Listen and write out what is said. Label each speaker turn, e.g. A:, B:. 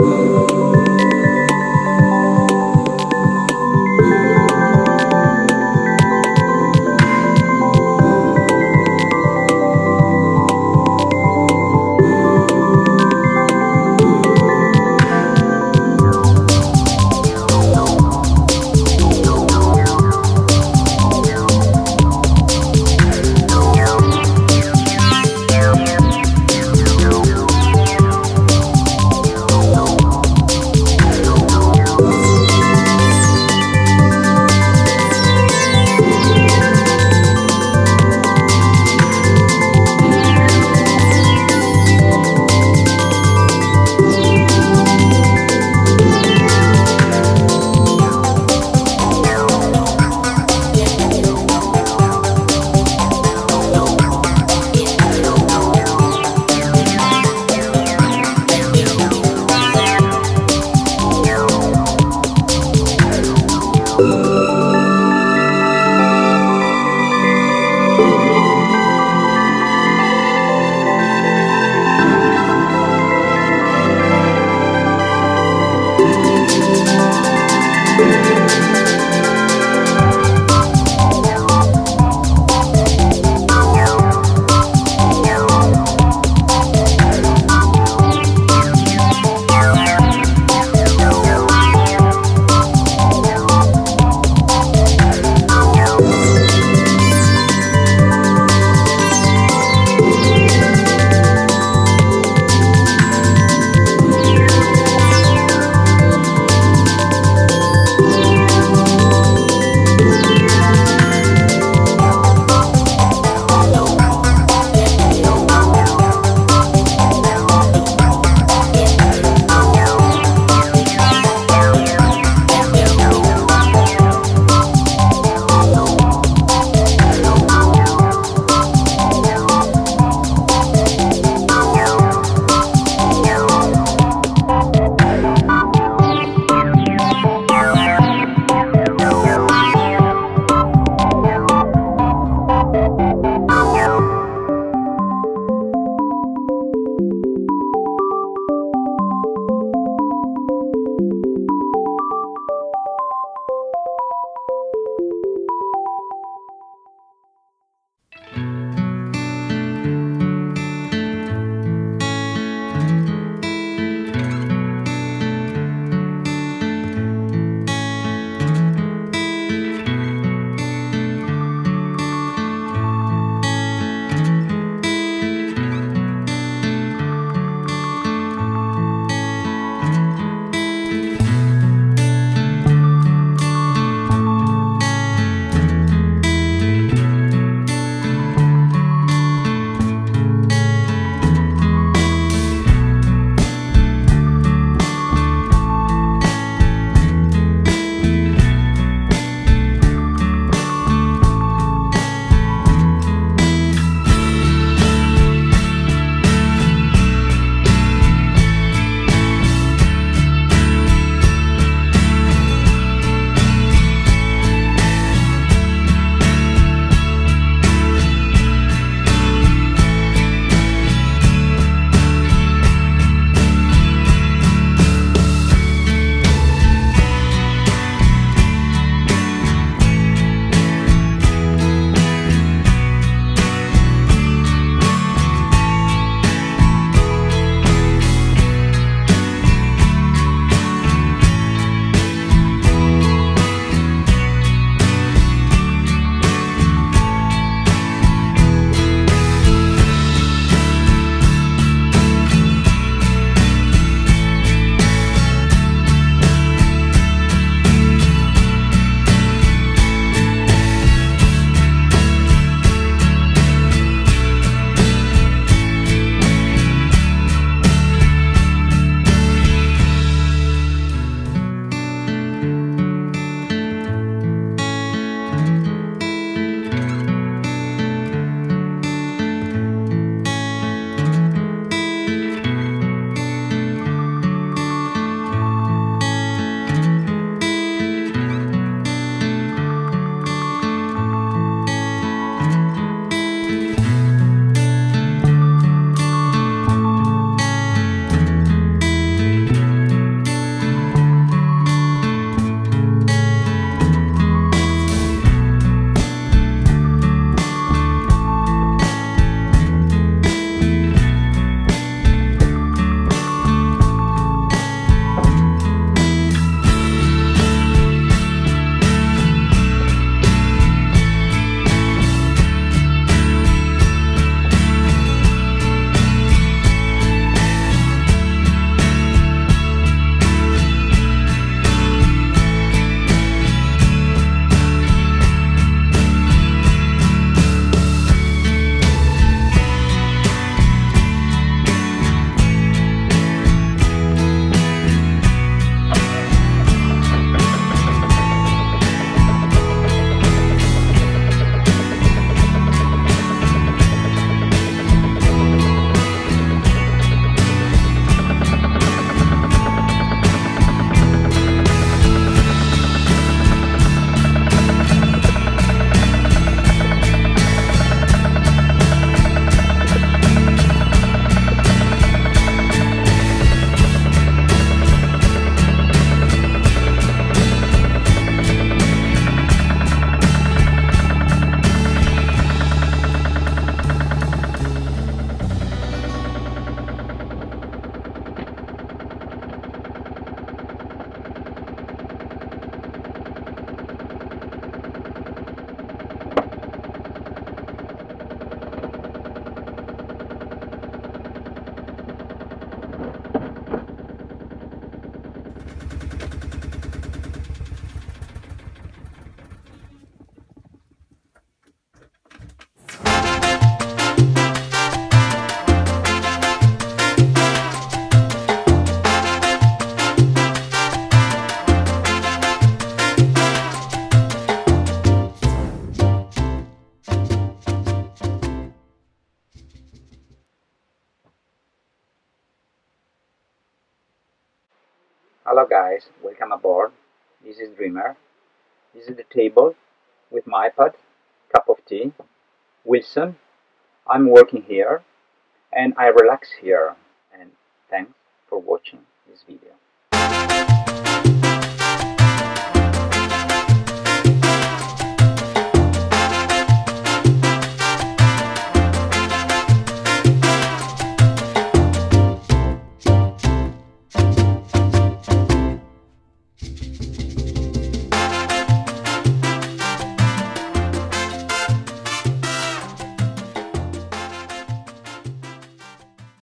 A: Thank. Hello guys, welcome aboard. This is Dreamer. This is the table with my iPad, cup of tea, Wilson. I'm working here and I relax here and thanks for watching this video.